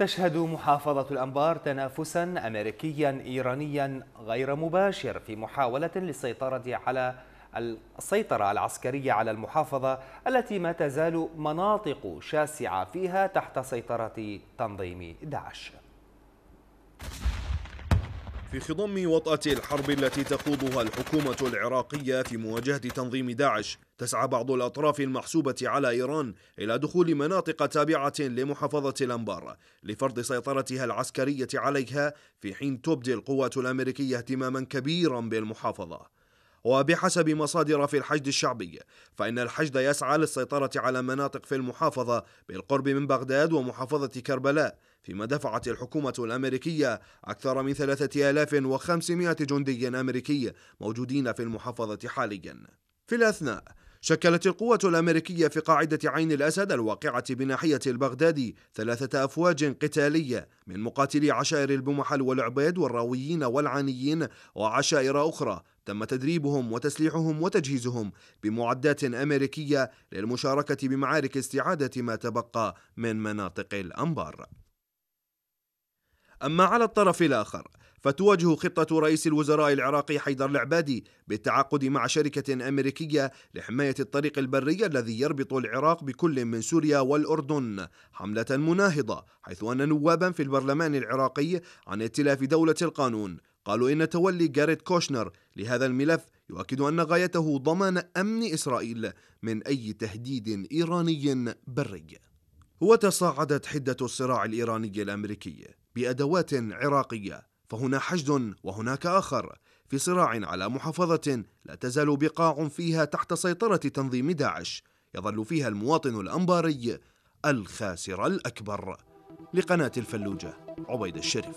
تشهد محافظة الأنبار تنافسا أمريكيا إيرانيا غير مباشر في محاولة للسيطرة على السيطرة العسكرية على المحافظة التي ما تزال مناطق شاسعة فيها تحت سيطرة تنظيم داعش. في خضم وطأة الحرب التي تخوضها الحكومة العراقية في مواجهة تنظيم داعش تسعى بعض الأطراف المحسوبة على إيران إلى دخول مناطق تابعة لمحافظة الأنبار لفرض سيطرتها العسكرية عليها في حين تبدي القوات الأمريكية اهتماما كبيرا بالمحافظة. وبحسب مصادر في الحشد الشعبي فإن الحشد يسعى للسيطرة على مناطق في المحافظة بالقرب من بغداد ومحافظة كربلاء فيما دفعت الحكومة الأمريكية أكثر من 3500 جندي أمريكي موجودين في المحافظة حاليا. في الأثناء شكلت القوة الأمريكية في قاعدة عين الأسد الواقعة بناحية البغدادي ثلاثة أفواج قتالية من مقاتلي عشائر البمحل والعبيد والراويين والعانيين وعشائر أخرى. تم تدريبهم وتسليحهم وتجهيزهم بمعدات أمريكية للمشاركة بمعارك استعادة ما تبقى من مناطق الأنبار. أما على الطرف الآخر فتواجه خطة رئيس الوزراء العراقي حيدر العبادي بالتعاقد مع شركة أمريكية لحماية الطريق البري الذي يربط العراق بكل من سوريا والأردن. حملة مناهضة حيث أن نوابا في البرلمان العراقي عن ائتلاف دولة القانون قالوا إن تولي جاريت كوشنر لهذا الملف يؤكد أن غايته ضمان أمن إسرائيل من أي تهديد إيراني بري. وتصاعدت حدة الصراع الإيراني الأمريكي بأدوات عراقية فهنا حشد وهناك آخر في صراع على محافظة لا تزال بقاع فيها تحت سيطرة تنظيم داعش يظل فيها المواطن الأنباري الخاسر الأكبر. لقناة الفلوجة عبيد الشريف.